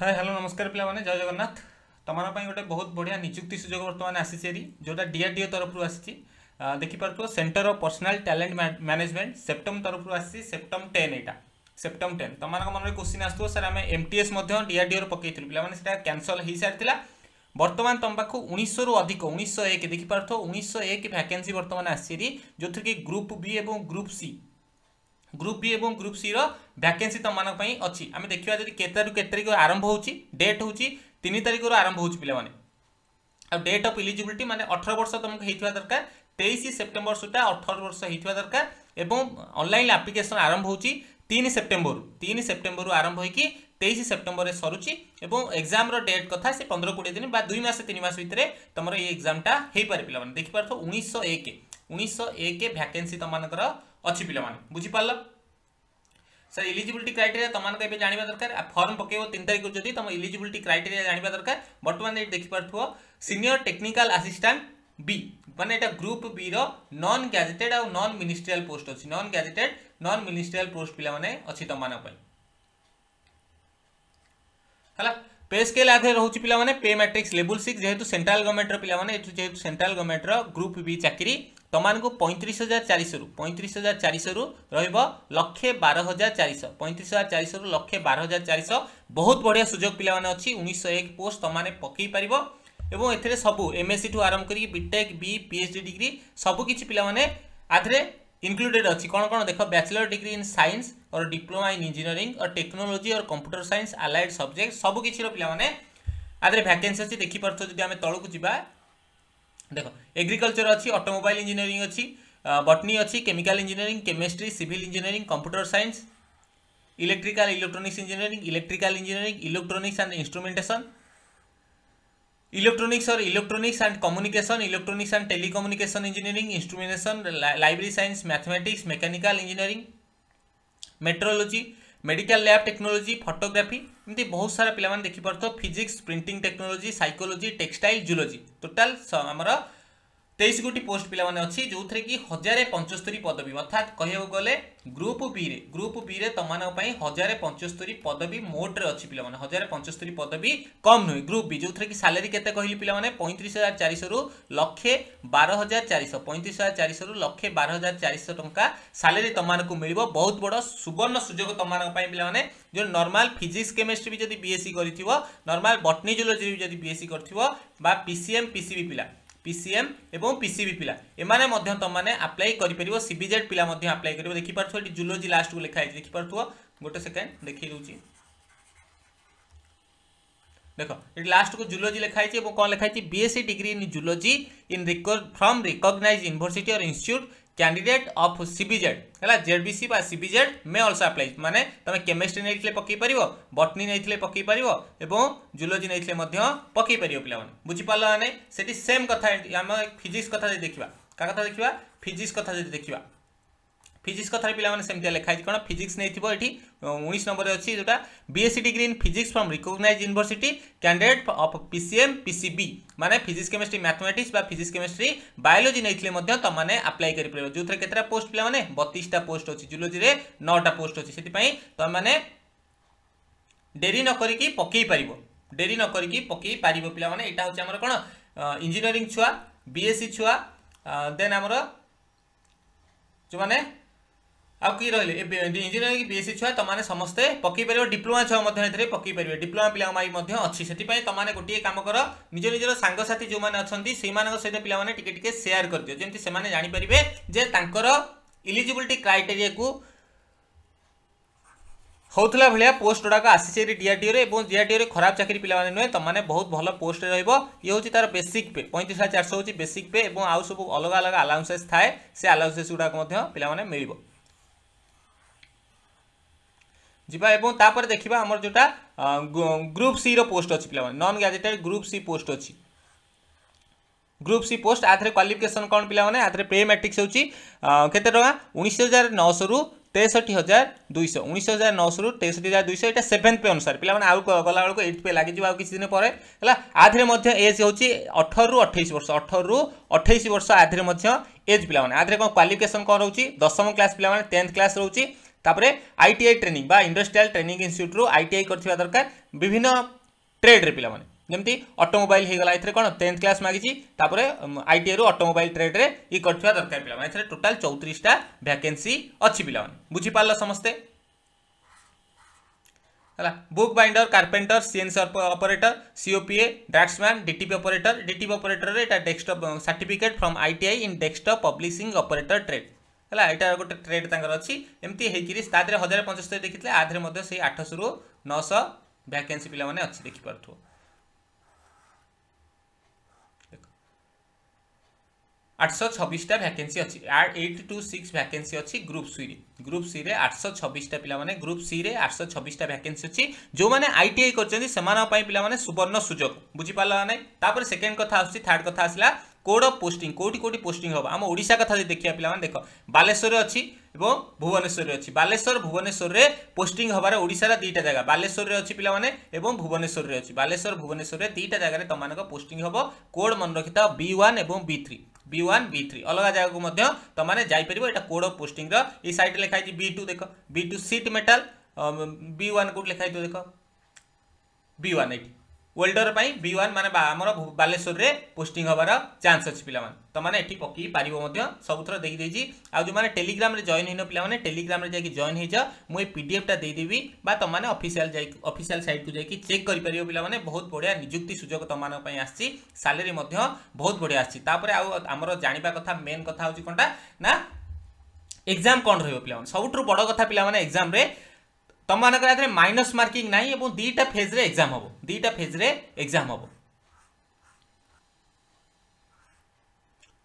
হ্যাঁ হ্যালো নমস্কার পিলামানে জয় জগন্নাথ তোমার গোটে বহুত বড়িয়া নিযুক্তি সুযোগ বর্তমান আসিছে যেটা ডিআরডিও তরফর আসিছে দেখিপারুথ centre of personnel talent management CEPTAM তরফর আসছে সেপ্টম টেন এটা সেপ্টম টেন তোমার মনে কোশ্চিন আসব স্যার আমি এমটিএস ডিআরডিওর পকাইলু পিলামানে সেটা ক্যানসল হয়ে সারি বর্তমান তোম পাখ উনিশশু অধিক উনিশশো এক দেখিপারুথ উনিশশো এক ভ্যাকেন্সি বর্তমান আসছে যে গ্রুপ বি এবং গ্রুপ সি ଗ୍ରୁପ୍ ବି ଏବଂ ଗ୍ରୁପ୍ ସିର ଭ୍ୟାକେନ୍ସି ତୁମମାନଙ୍କ ପାଇଁ ଅଛି ଆମେ ଦେଖିବା ଯଦି କେତେରୁ କେତେ ତାରିଖ ଆରମ୍ଭ ହେଉଛି ଡେଟ୍ ହେଉଛି ତିନି ତାରିଖରୁ ଆରମ୍ଭ ହେଉଛି ପିଲାମାନେ ଆଉ ଡେଟ୍ ଅଫ୍ ଇଲିଜିବିଲିଟି ମାନେ ଅଠର ବର୍ଷ ତୁମକୁ ହେଇଥିବା ଦରକାର ତେଇଶ ସେପ୍ଟେମ୍ବର ସୁଦ୍ଧା ଅଠର ବର୍ଷ ହେଇଥିବା ଦରକାର ଏବଂ ଅନଲାଇନ୍ ଆପ୍ଲିକେସନ୍ ଆରମ୍ଭ ହେଉଛି ତିନି ସେପ୍ଟେମ୍ବରରୁ ତିନି ସେପ୍ଟେମ୍ବରରୁ ଆରମ୍ଭ ହୋଇକି ତେଇଶ ସେପ୍ଟେମ୍ବରରେ ସରୁଛି ଏବଂ ଏକ୍ଜାମ୍ର ଡେଟ୍ କଥା ସେ ପନ୍ଦର କୋଡ଼ିଏ ଦିନ ବା ଦୁଇ ମାସ ତିନି ମାସ ଭିତରେ ତୁମର ଏଇ ଏକ୍ଜାମ୍ଟା ହେଇପାରେ ପିଲାମାନେ ଦେଖିପାରୁଥିବ ଉଣେଇଶହ ଏକ ଉଣେଇଶହ ଏକ ଭ୍ୟାକେନ୍ସି ତୁମମାନଙ୍କର अच्छे पे बुझिपाल सर इलिजिलिटी क्राइटेरी तुमको ये जाना दरकार फर्म पकेब तीन तारीख जो तुम इलिजिलिटी क्राइटेरी जाना दरकार बर्तमान ये देखिपार सीनियर टेक्निकाल आसीस्टांट बी मैंने ग्रुप बी रन ग्याजेटेड आउ नन मिनिस्ट्रियाल पोस्ट अच्छी non gazetted non ministerial post पे अच्छी तुम्हारा है पे स्केल आधे रोचे pay pay matrix level six जेहतु central government पाने जेहतु सेन्ट्राल गवर्नमेंट ग्रुप बी चाकरी तुमको पैंतीस हजार चारिश रु पैंतीस हजार चारिश रु रक्षे बार हजार चारिश पैंतीस हजार चारिश रु लक्षे बार हजार चारिश बहुत बढ़िया सुजोग पाने अच्छी उन्नीस एक पोस्ट तुमने पकई पार सब एम एस सी ठू आरंभ करके बीटेक बी पीएचडी डिग्री सबकि पे आधे इनक्लूडेड अच्छी कौन कौन देख बैचलर डिग्री इन सैंस और डिप्लोमा इन इंजीनियरिंग और टेक्नोलोजी और कंप्यूटर साइंस आलाइड सब्जेक्ट सब किसी पे आदि भैकेन्सी अच्छी देखिपार्थ जब आम तौक जा देख एग्रिकलचर अच्छी अटोमोबाइल इंजीनियरिंग अच्छी बटनी अच्छी chemical engineering chemistry civil engineering computer science electrical electronics engineering electrical engineering electronics and instrumentation electronics और electronics and communication electronics and telecommunication engineering instrumentation library science mathematics mechanical engineering metrology medical lab technology photography एमती बहुत सारा पे देखिपार physics printing technology psychology textile zoology total आमर তেইশ গোটি post পিলামানে অছি যোথে কি হাজার পঞ্চস্তরি পদবী অর্থাৎ কহিবাকু গলে গ্রুপ বিরে গ্রুপ বিরে তোমানক পাই হাজার পঞ্চস্তরি পদবী মোটরে অছি পিলামানে হাজার পঞ্চস্তরি পদবী কম নয় গ্রুপ বি যোথে কি স্যালারি কেতে কহিলি পিলামানে 35400 রু লক্ষে 12400 35400 রু লক্ষে 12400 টাকা স্যালারি তোমানক মিলিব বহুত বড় সুবর্ণ সুযোগ তোমানক পাই পিলামানে যে নর্মাল ফিজিক্স কেমিস্ট্রি বি যদি বিএসসি করিথিব নর্মাল বটনি জুলজি বি যদি বিএসসি করিথিব বা পিসিএম পিসিবি পিলা पीसीएम ए पिसीबी पिला एम तुमने आप्लाय कर सीबिजेड पिलाई कर देखी पार ये जुलोजी लास्ट को लिखाई देखी पार गोटे सेकेंड देख देख ये लास्ट को जुलोजी लिखाई है कौन लिखाई BSc degree in zoology in Rick from recognise university candidate of CBZ है Z ZBC CBZ may also apply मैंने तुम केमिस्ट्री नहीं पकई पार बटनी नहीं पकई पार और जुलोजी नहीं पकई पार पे बुझिपाल मैंने सेम कथा फिजिक्स कथ देखा क्या कथ देखा फिजिक्स कथ देखा ফিজিক্স কথার পিলামানে সেমিতি লেখা হয়েছে কোণ ফিজিক্স নেই এটি উনিশ নম্বরে অছি যেটা BSc degree in physics from recognise university candidate of PCM PCB মানে ফিজিক্স কেমিস্ট্রি ম্যাথমেটিক্স বা ফিজিক্স কেমিস্ট্রি বায়োলোজি নেইলে মধ্যে তোমাকে আপ্লাই করে পারিব যে কেতটা পোস্ট পিলামানে বতিশটা পোস্ট অছি জুলোজি রে নটা পোস্ট অছি সেপাই তোমাকে ডেরি নকরিকি পকাই পারিব ডেরি নকরিকি পকাই পারিব পিলামানে এটা হচ্ছে আমার কোণ ইঞ্জিনিয়ারিং ছুয়া বিএসসি ছুয়া দেন আমার যে आउ कि रही है इंजीनियरिंग बी एस सी छुआ तुमने समस्ते पकईपर डिप्लोमा छुआ पकई पारे डिप्लोमा पिला अच्छी से तुमने गोटे काम कर निज निजर सांगसाथी जो अच्छा से सहित पिलाने टे सेयार कर दिव्य जमी से जापर जे इलीजिबिलिटी क्राइटेरी को होता भाया पोस्ट गुड़ाक आसी डीआरडीओ रे और डीआरडीओ रे खराब चाकरी पिलाने नुहे तुमने बहुत भल पोस्ट रोज ये हूँ तार बेसिक पे पैंतीस हजार चार सौ बेसिक पे और आउ सब अलग अलग आलाउन्सेस थाए से आलाउन्सेस गुड़ाक पिलाने मिले ଯିବା ଏବଂ ତାପରେ ଦେଖିବା ଆମର ଯେଉଁଟା ଗ୍ରୁପ୍ ସିର ପୋଷ୍ଟ ଅଛି ପିଲାମାନେ non gazetted group C post ଅଛି ଗ୍ରୁପ୍ ସି ପୋଷ୍ଟ ଆଧାରେ କ୍ୱାଲିଫିକେସନ୍ କ'ଣ ପିଲାମାନେ ଆଧାରେ ପେ ମାଟ୍ରିକ୍ସ ହେଉଛି କେତେ ଟଙ୍କା ଉଣେଇଶ ହଜାର ନଅଶହରୁ তেষট্টি হাজার দুইশো উনিশ হাজার নশো তেষট্টি হাজার দুইশো এটা সেভেন্থ পে অনুসারে পিলা আউ গলাবেলক এইট পে লাগিযোগ আউ কিছু দিন পরে হল আধে মধ্যে এজ হচ্ছে অঠর অঠেইশ বর্ষ অঠর অঠেইশ বর্ষ আধে মধ্যে এজ পিলা আধে কোণ কোয়ালিফিকেসন কোণ রয়েছে দশম ক্লাস পিলা টেন্থ ক্লাস রয়েছে तापरे आईटीआई ट्रेनिंग बा इंडस्ट्रियल ट्रेनिंग इनस्ट्यूट्रु आई कर दरकार विभिन्न ट्रेड रे पाने जमी अटोमोबाइल होगा ये कौन टेन्थ क्लास मागिजी तापरे आईटीआई रु अटोमोबाइल ट्रेड रे ये कर दरकार पाने टोटाल चौतरीसटा भैके अच्छी पाने बुझिपार समस्ते है book binder carpenter CNC operator COPA draughtsman DTP operator DTP operator desktop certificate from ITI in desktop publishing operator trade ହେଲା ଏଇଟା ଗୋଟେ ଟ୍ରେଡ୍ ତାଙ୍କର ଅଛି ଏମିତି ହେଇକିରି ତା ଦେହରେ ହଜାର ପଞ୍ଚସ୍ତରୀ ଦେଖିଥିଲେ ଆ ଦେହରେ ମଧ୍ୟ ସେଇ ଆଠଶହରୁ ନଅଶହ ଭ୍ୟାକେନ୍ସି ପିଲାମାନେ ଅଛି ଦେଖିପାରୁଥିବ ଆଠଶହ ଛବିଶଟା ଭ୍ୟାକେନ୍ସି ଅଛି ଏଇଟ୍ ଟୁ ସିକ୍ସ ଭ୍ୟାକେନ୍ସି ଅଛି ଗ୍ରୁପ୍ ସିରେ ଗ୍ରୁପ୍ ସିରେ ଆଠଶହ ଛବିଶଟା ପିଲାମାନେ ଗ୍ରୁପ୍ ସିରେ ଆଠଶହ ଛବିଶଟା ଭ୍ୟାକେନ୍ସି ଅଛି ଯେଉଁମାନେ ଆଇ ଟି ଆଇ କରିଛନ୍ତି ସେମାନଙ୍କ ପାଇଁ ପିଲାମାନେ ସୁବର୍ଣ୍ଣ ସୁଯୋଗ ବୁଝିପାରିଲା ନାହିଁ ତାପରେ ସେକେଣ୍ଡ କଥା ଆସୁଛି ଥାର୍ଡ଼ କଥା ଆସିଲା code of posting crore crore posting হব আম ওড়শা কথা যদি দেখা পিলামানে দেখ বালেশ্বর অছি এবং ভুবনেশ্বরের অছি বালেশ্বর ভুবনেশ্বরের পোস্টিং হবার ওড়শার দুইটা জায়গা বালেশ্বরের অছি পিলামানে এবং ভুবনেশ্বরের অছি বালেশ্বর ভুবনেশ্বরের দুইটা জায়গায় তোমাদের পোস্টিং হব কোড মনে রক্ষিথা বি ওয়ান এবং B three B one B three অলগা জায়গাକୁ ମଧ୍ୟ ତମମାନେ ଯାଇପାରିବ ଏଇଟା କୋଡ୍ ଅଫ୍ ପୋଷ୍ଟିଂର ଏଇ ସାଇଟ୍ରେ ଲେଖା ହେଇଛି ବି ଟୁ ଦେଖ B two sheet metal B one କେଉଁଠି ଲେଖା ହେଇଥିବ ଦେଖ ବି ୱାନ୍ ଏଇଠି ওয়েল্ডর পাই বি ওয়ান মানে আমার বালেশ্বরের পোস্টিং হবার চান্স অছি পিলামান তোমার এটি পকাই পারিব সবুথর দিয়ে দিয়েছি আপনার টেলিগ্রামে জয়েন হইন পিলামানে টেলিগ্রামে যাই জয়েন হয়ে যাও মু এই পিডিএফটা দিয়েদেবি বা তোমার অফিসিয়াল যাই অফিসিয়াল সাইট্রু যাই চেক করে পারিব পিলামানে বহুত বড়িয়া নিযুক্তি সুযোগ তোমার আসছি স্যালারি বহুত বড়িয়া আসছি তাপরে আমার জাঁয়া কথা মেন কথা হচ্ছে কোনটা না এক্সাম কম রহব পিলা সবুঠ বড় কথা পিলা এক্সামে তোমাদের এতে মাইনস মার্কিং নাই এবং দুইটা ফেজ্রে এক্সাম হব দুইটা ফেজ্রে এক্সাম হব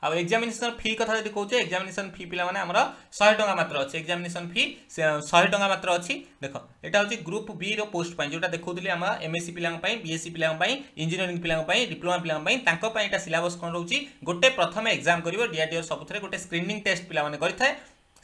ଆଉ ଏକ୍ଜାମିନେସନ୍ ଫି କଥା ଯଦି କହୁଛେ ଏକ୍ଜାମିନେସନ୍ ଫି ପିଲାମାନେ ଆମର ଶହେ ଟଙ୍କା ମାତ୍ର ଅଛି ଏକ୍ଜାମିନେସନ୍ ଫି ଶହେ ଟଙ୍କା ମାତ୍ର ଅଛି ଦେଖ ଏଇଟା ହେଉଛି ଗ୍ରୁପ୍ ବିର ପୋଷ୍ଟ ପାଇଁ ଯେଉଁଟା ଦେଖାଉଥିଲି ଆମ ଏମ୍ଏସ୍ସି ପିଲାଙ୍କ ପାଇଁ ବିଏସ୍ସି ପିଲାଙ୍କ ପାଇଁ ଇଞ୍ଜିନିୟରିଂ ପିଲାଙ୍କ ପାଇଁ ଡିପ୍ଲୋମା ପିଲାଙ୍କ ପାଇଁ ତାଙ୍କ ପାଇଁ ଏଇଟା ସିଲାବସ୍ କ'ଣ ରହୁଛି ଗୋଟେ ପ୍ରଥମେ ଏକ୍ଜାମ୍ କରିବ ଡିଆର୍ଡିଓ ସବୁଥିରେ ଗୋଟେ ସ୍କ୍ରିନିଂ ଟେଷ୍ଟ ପିଲାମାନେ କରିଥାଏ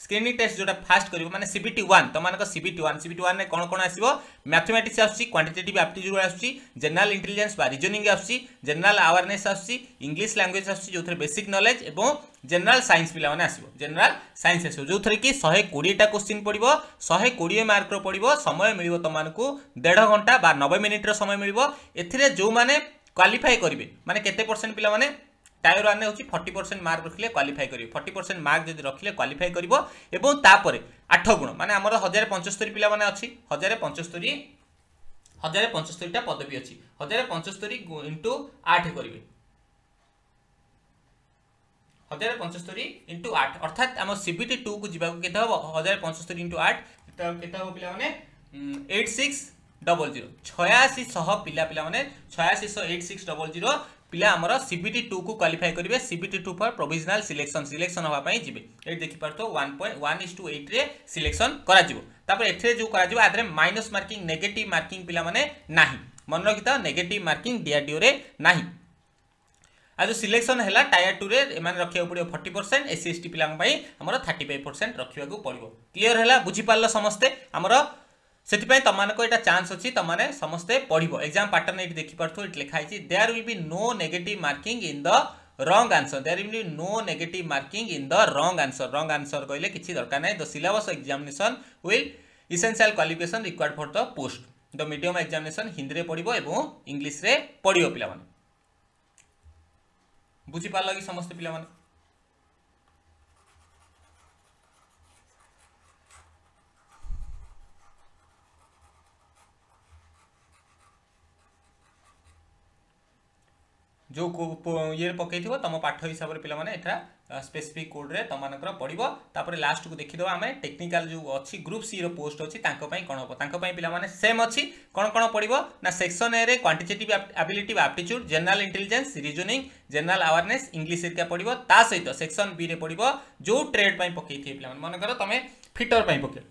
ସ୍କ୍ରିନିଂ ଟେଷ୍ଟ ଯେଉଁଟା ଫାଷ୍ଟ କରିବ ମାନେ ସିବିଟି ୱାନ୍ ତମମାନଙ୍କ ସିବିଟି ୱାନ୍ ସିବିଟି ୱାନ୍ରେ କ'ଣ କ'ଣ ଆସିବ ମ୍ୟାଥମେଟିକ୍ସ ଆସୁଛି କ୍ୱାଣ୍ଟିଟେଟିଭ୍ ଆପ୍ଟିଚ୍ୟୁଡ୍ ଆସୁଛି ଜେନେରାଲ ଇଣ୍ଟେଲିଜେନ୍ସ ବା ରିଜନିଂ ଆସୁଛି ଜେନେରାଲ ଆୱାରନେସ୍ ଆସୁଛି ଇଂଲିଶ ଲାଙ୍ଗୁଏଜ୍ ଆସୁଛି ଯେଉଁଥିରେ ବେସିକ୍ ନଲେଜ ଏବଂ ଜେନେରାଲ ସାଇନ୍ସ ପିଲାମାନେ ଆସିବ ଜେନେରାଲ ସାଇନ୍ସ ଆସିବ ଯେଉଁଥିରେ କି ଶହେ କୋଡ଼ିଏଟା କୋଶ୍ଚିନ୍ ପଡ଼ିବ ଶହେ କୋଡ଼ିଏ ମାର୍କର ପଡ଼ିବ ସମୟ ମିଳିବ ତମମାନଙ୍କୁ ଦେଢ଼ ଘଣ୍ଟା ବା ନବେ ମିନିଟ୍ର ସମୟ ମିଳିବ ଏଥିରେ ଯେଉଁମାନେ କ୍ୱାଲିଫାଏ କରିବେ ମାନେ କେତେ ପରସେଣ୍ଟ ପିଲାମାନେ ତାଇର ମାନେ ହେଉଛି ଫର୍ଟି ପରସେଣ୍ଟ ମାର୍କ ରଖିଲେ କ୍ୱାଲିଫାଇ କରିବ ଫର୍ଟି ପରସେଣ୍ଟ ମାର୍କ ଯଦି ରଖିଲେ କ୍ୱାଲିଫାଇ କରିବ ଏବଂ ତାପରେ ଆଠ ଗୁଣ ମାନେ ଆମର ହଜାରେ ପଞ୍ଚସ୍ତରୀ ପିଲାମାନେ ଅଛି ହଜାରେ ପଞ୍ଚସ୍ତରୀ ହଜାରେ ପଞ୍ଚସ୍ତରୀଟା ପଦବୀ ଅଛି ହଜାରେ ପଞ୍ଚସ୍ତରୀ ଇଣ୍ଟୁ ଆଠ କରିବେ ହଜାରେ ପଞ୍ଚସ୍ତରୀ ଇଣ୍ଟୁ ଆଠ ଅର୍ଥାତ୍ ଆମ ସିବିଟି ଟୁକୁ ଯିବାକୁ କେତେ ହେବ ହଜାରେ ପଞ୍ଚସ୍ତରୀ ଇଣ୍ଟୁ ଆଠ କେତେ ହେବ ପିଲାମାନେ ଏଇଟ୍ ସିକ୍ସ ଡବଲ୍ ଜିରୋ ଛୟାଅଶୀ ଶହ ପିଲା ପିଲାମାନେ ଛୟାଅଶୀ ଶହ ଏଇଟ୍ ସିକ୍ସ ଡବଲ୍ ଜିରୋ ପିଲା ଆମର ସିବିଟି ଟୁକୁ କ୍ୱାଲିଫାଏ କରିବେ CBT two for provisional selection selection ହେବା ପାଇଁ ଯିବେ ଏଠି ଦେଖିପାରୁଥିବ one point one is to ଏଇଟ୍ରେ selection କରାଯିବ ତାପରେ ଏଥିରେ ଯେଉଁ କରାଯିବ ଆଧିରେ ମାଇନସ୍ ମାର୍କିଂ ନେଗେଟିଭ୍ ମାର୍କିଂ ପିଲାମାନେ ନାହିଁ ମନେ ରଖିଥାଅ ନେଗେଟିଭ୍ ମାର୍କିଂ ଡିଆର୍ଡିଓରେ ନାହିଁ ଆଉ ଯେଉଁ ସିଲେକ୍ସନ୍ ହେଲା ଟାୟାର ଟୁରେ ଏମାନେ ରଖିବାକୁ ପଡ଼ିବ forty percent S C S T ପିଲାଙ୍କ ପାଇଁ ଆମର ଥାର୍ଟି ଫାଇଭ୍ ପରସେଣ୍ଟ ରଖିବାକୁ ପଡ଼ିବ କ୍ଲିଅର୍ ହେଲା ବୁଝିପାରିଲ ସମସ୍ତେ ଆମର से तुमको यहाँ चान्स अच्छी तुमने समस्ते पढ़ एक्जाम पार्टन ये देखिपो लिखाई there will be no negative marking in the wrong answer there will no negative marking in the wrong answer wrong answer कहे किसी दरकार नहीं the syllabus examination will essential qualification required for the post the medium examination Hindi में पड़ो इंग्लीश्रे पढ़ पे बुझिपार कि समस्त पाने जो ये पक तुम पाठ हिसाब से पाने स्पेसीफिक कोड्रे तुम पड़ोर लास्ट को देखीद आम टेक्निकाल जो अच्छी ग्रुप सी रोस्ट अच्छी कौन हम पाने सेम अच्छी कौन कौन पड़ो ना section A quantitative ability aptitude general intelligence reasoning general awareness English हेरिका पड़ता सहित सेक्शन बी पड़ो जो ट्रेड पकई थे पे मन कर तुम फिटर पर पकड़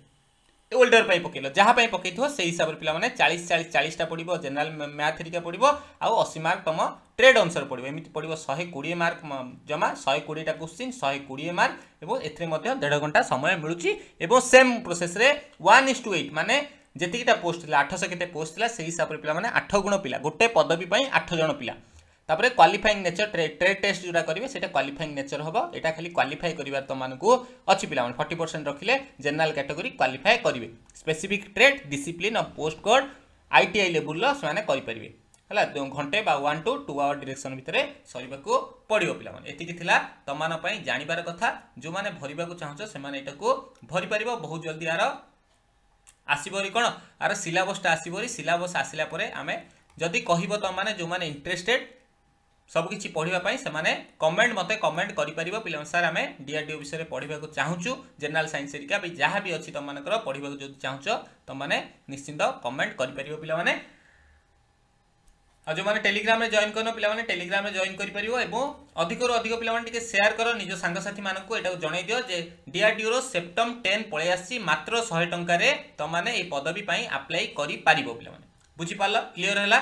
ওল্ଡର ପାଇଁ ପକେଇଲ ଯାହା ପାଇଁ ପକେଇଥିବ ସେଇ ହିସାବରେ ପିଲାମାନେ ଚାଳିଶ ଚାଳିଶ ଚାଳିଶଟା ପଡ଼ିବ ଜେନେରାଲ ମ୍ୟାଥ୍ ହେରିକା ପଡ଼ିବ ଆଉ ଅଶୀ ମାର୍କ ତୁମ ଟ୍ରେଡ୍ ଅନୁସାରେ ପଡ଼ିବ ଏମିତି ପଡ଼ିବ ଶହେ କୋଡ଼ିଏ ମାର୍କ ଜମା ଶହେ କୋଡ଼ିଏଟା କୋଶ୍ଚିନ୍ ଶହେ କୋଡ଼ିଏ ମାର୍କ ଏବଂ ଏଥିରେ ମଧ୍ୟ ଦେଢ଼ ଘଣ୍ଟା ସମୟ ମିଳୁଛି ଏବଂ ସେମ୍ ପ୍ରୋସେସ୍ରେ ୱାନ୍ ଇସ୍ ଟୁ ଏଇଟ୍ ମାନେ ଯେତିକିଟା ପୋଷ୍ଟ ଥିଲା ଆଠଶହ କେତେ ପୋଷ୍ଟ ଥିଲା ସେଇ ହିସାବରେ ପିଲାମାନେ ଆଠ ଗୁଣ ପିଲା ଗୋଟେ ପଦବୀ ପାଇଁ ଆଠ ଜଣ ପିଲା তাপরে କ୍ୱାଲିଫାଇଂ ନେଚର ଟ୍ରେଡ୍ ଟେଷ୍ଟ ଯେଉଁଟା କରିବେ ସେଇଟା କ୍ୱାଲିଫାଇଂ ନେଚର ହେବ ଏଇଟା ଖାଲି କ୍ୱାଲିଫାଇ କରିବାର ତୁମମାନଙ୍କୁ ଅଛି ପିଲାମାନେ ଫର୍ଟି ପରସେଣ୍ଟ ରଖିଲେ ଜେନେରାଲ କାଟେଗୋରୀ କ୍ୱାଲିଫାଏ କରିବେ specific trade discipline of post code I T I ଲେବୁଲର ସେମାନେ କରିପାରିବେ ହେଲା ଘଣ୍ଟେ ବା one to two hour direction ଭିତରେ ସରିବାକୁ ପଡ଼ିବ ପିଲାମାନେ ଏତିକି ଥିଲା ତମମାନଙ୍କ ପାଇଁ ଜାଣିବାର କଥା ଯେଉଁମାନେ ଭରିବାକୁ ଚାହୁଁଛ ସେମାନେ ଏଇଟାକୁ ଭରିପାରିବ ବହୁତ ଜଲ୍ଦି ଆର ଆସିବରି କ'ଣ ଆର ସିଲାବସ୍ଟା ଆସିବରି ସିଲାବସ୍ ଆସିଲା ପରେ ଆମେ ଯଦି କହିବ ତମମାନେ ଯେଉଁମାନେ ଇଣ୍ଟରେଷ୍ଟେଡ୍ ସବୁକିଛି ପଢ଼ିବା ପାଇଁ ସେମାନେ କମେଣ୍ଟ ମୋତେ କମେଣ୍ଟ କରିପାରିବ ପିଲାମାନେ ସାର୍ ଆମେ ଡିଆର୍ଡିଓ ବିଷୟରେ ପଢ଼ିବାକୁ ଚାହୁଁଛୁ ଜେନେରାଲ୍ ସାଇନ୍ସ ହେରିକା ବି ଯାହା ବି ଅଛି ତୁମମାନଙ୍କର ପଢ଼ିବାକୁ ଯଦି ଚାହୁଁଛ ତୁମମାନେ ନିଶ୍ଚିନ୍ତ କମେଣ୍ଟ କରିପାରିବ ପିଲାମାନେ ଆଉ ଯେଉଁମାନେ ଟେଲିଗ୍ରାମରେ ଜଏନ୍ କରିନ ପିଲାମାନେ ଟେଲିଗ୍ରାମରେ ଜଏନ୍ କରିପାରିବ ଏବଂ ଅଧିକରୁ ଅଧିକ ପିଲାମାନେ ଟିକେ ସେୟାର କର ନିଜ ସାଙ୍ଗସାଥିମାନଙ୍କୁ ଏଟାକୁ ଜଣାଇ ଦିଅ ଯେ ଡିଆର୍ଡିଓର ସେପ୍ଟମ୍ ଟେନ୍ ପଳେଇ ଆସିଛି ମାତ୍ର ଶହେ ଟଙ୍କାରେ ତୁମମାନେ ଏଇ ପଦବୀ ପାଇଁ ଆପ୍ଲାଏ କରିପାରିବ ପିଲାମାନେ ବୁଝିପାରିଲ କ୍ଲିଅର ହେଲା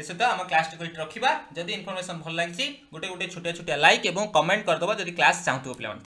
এসে তো আমার ক্লাসটি করে রখা যদি ইনফরমেশন ভাল লাগছে গোটে গোটে ছোটিয়া ছোটিয়া লাইক এবং কমেন্ট করদেব যদি ক্লাস চাহুথ পিলা